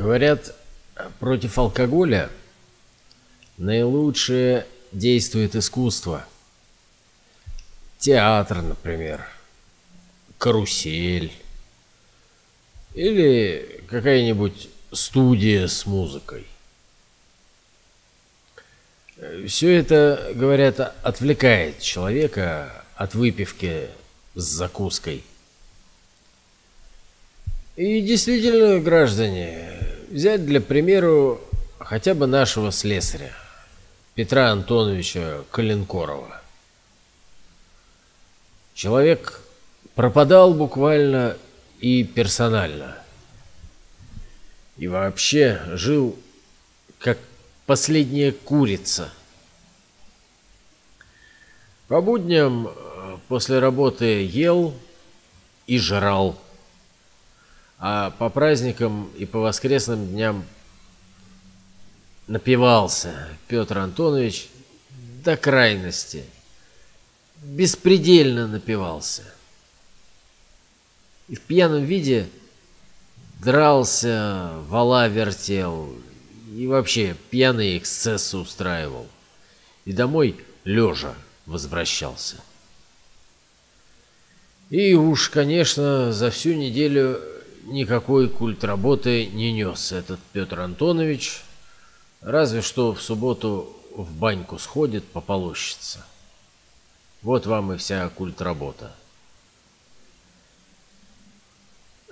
Говорят, против алкоголя наилучшее действует искусство. Театр, например, карусель или какая-нибудь студия с музыкой. Все это, говорят, отвлекает человека от выпивки с закуской. И действительно, граждане, взять для примеру хотя бы нашего слесаря, Петра Антоновича Калинкорова. Человек пропадал буквально и персонально. И вообще жил как последняя курица. По будням э, после работы ел и жрал а по праздникам и по воскресным дням напивался Петр Антонович до крайности. Беспредельно напивался. И в пьяном виде дрался, вала вертел и вообще пьяные эксцессы устраивал. И домой лежа возвращался. И уж, конечно, за всю неделю никакой культ работы не нес этот Петр Антонович, разве что в субботу в баньку сходит пополощется. Вот вам и вся культ работа.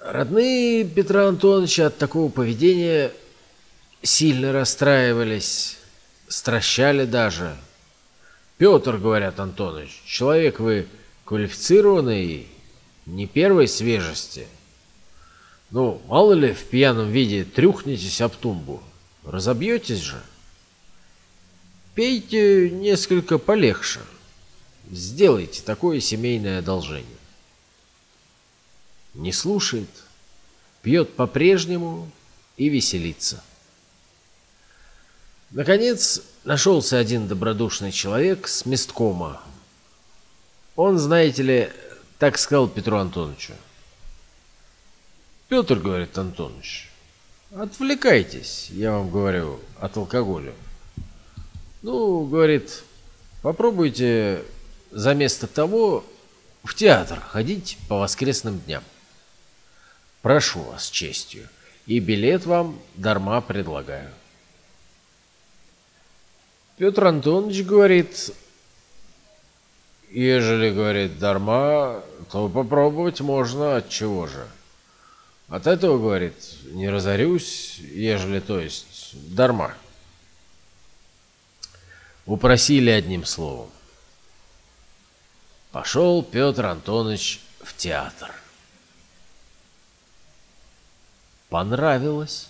Родные Петра Антоновича от такого поведения сильно расстраивались, стращали даже. Петр, говорят Антонович, человек вы квалифицированный, не первой свежести – ну, мало ли, в пьяном виде трюхнетесь об тумбу. Разобьетесь же. Пейте несколько полегче. Сделайте такое семейное одолжение. Не слушает, пьет по-прежнему и веселится. Наконец, нашелся один добродушный человек с месткома. Он, знаете ли, так сказал Петру Антоновичу. Петр, говорит Антонович, отвлекайтесь, я вам говорю, от алкоголя. Ну, говорит, попробуйте за место того в театр ходить по воскресным дням. Прошу вас честью, и билет вам дарма предлагаю. Петр Антонович говорит, ежели, говорит, дарма, то попробовать можно от чего же. От этого, говорит, не разорюсь, ежели, то есть, дарма. Упросили одним словом. Пошел Петр Антонович в театр. Понравилось.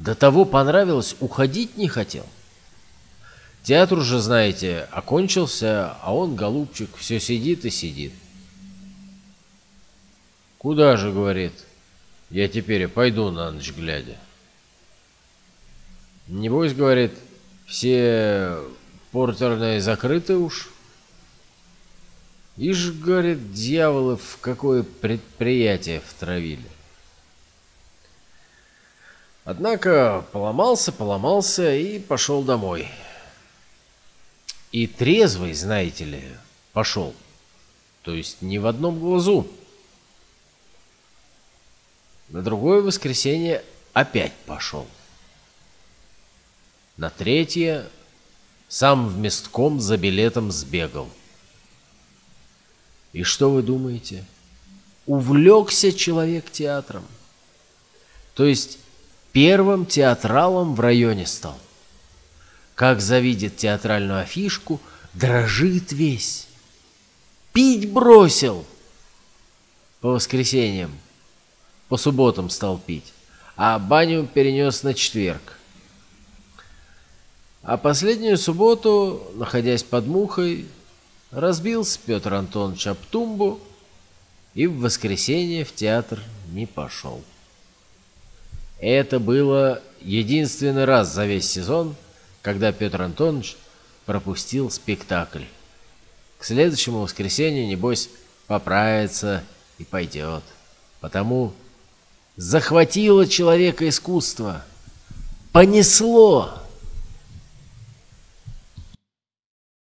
До того понравилось, уходить не хотел. Театр уже, знаете, окончился, а он, голубчик, все сидит и сидит. Куда же, говорит, я теперь пойду на ночь глядя. Небось, говорит, все портерные закрыты уж. Ишь, говорит, дьяволы в какое предприятие втравили. Однако поломался, поломался и пошел домой. И трезвый, знаете ли, пошел. То есть не в одном глазу. На другое воскресенье опять пошел. На третье сам в местком за билетом сбегал. И что вы думаете? Увлекся человек театром. То есть первым театралом в районе стал. Как завидит театральную афишку, дрожит весь. Пить бросил по воскресеньям по субботам стал пить, а баню перенес на четверг. А последнюю субботу, находясь под мухой, разбился Петр Антонович об тумбу и в воскресенье в театр не пошел. Это было единственный раз за весь сезон, когда Петр Антонович пропустил спектакль. К следующему воскресенью, небось, поправится и пойдет. Потому захватило человека искусство, понесло.